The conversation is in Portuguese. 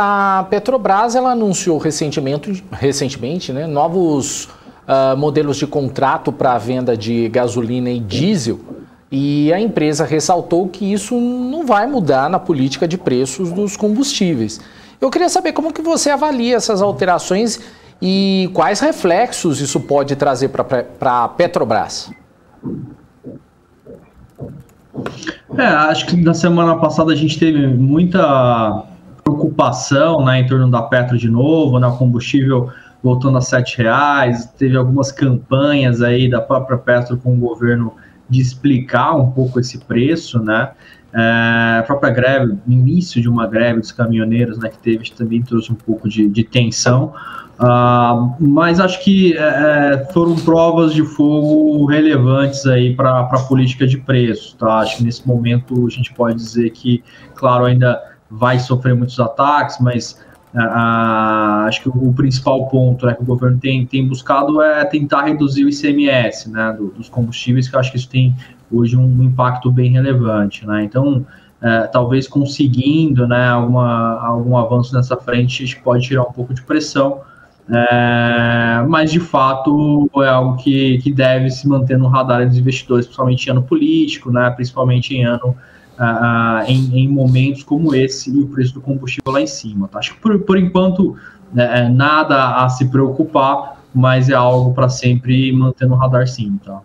a Petrobras ela anunciou recentemente, recentemente né, novos uh, modelos de contrato para a venda de gasolina e diesel. E a empresa ressaltou que isso não vai mudar na política de preços dos combustíveis. Eu queria saber como que você avalia essas alterações e quais reflexos isso pode trazer para a Petrobras. É, acho que na semana passada a gente teve muita preocupação né, em torno da Petro de novo, né, o combustível voltando a sete reais, teve algumas campanhas aí da própria Petro com o governo de explicar um pouco esse preço, né? É, a própria greve, início de uma greve dos caminhoneiros, né, que teve, também trouxe um pouco de, de tensão, uh, mas acho que é, é, foram provas de fogo relevantes aí para a política de preço, tá? Acho que nesse momento a gente pode dizer que, claro, ainda vai sofrer muitos ataques, mas uh, acho que o, principal ponto né, que o governo tem, tem buscado é tentar reduzir o ICMS né, do, dos combustíveis, que eu acho que isso tem hoje um impacto bem relevante, né? Então, é, talvez conseguindo, né, alguma, algum avanço nessa frente, a gente pode tirar um pouco de pressão, é, mas de fato é algo que, que deve se manter no radar dos investidores, principalmente em ano político, né, principalmente em ano uh, em, em, momentos como esse e o preço do combustível lá em cima. Tá? Acho que por, por enquanto né, nada a se preocupar, mas é algo para sempre manter no radar sim. Tá?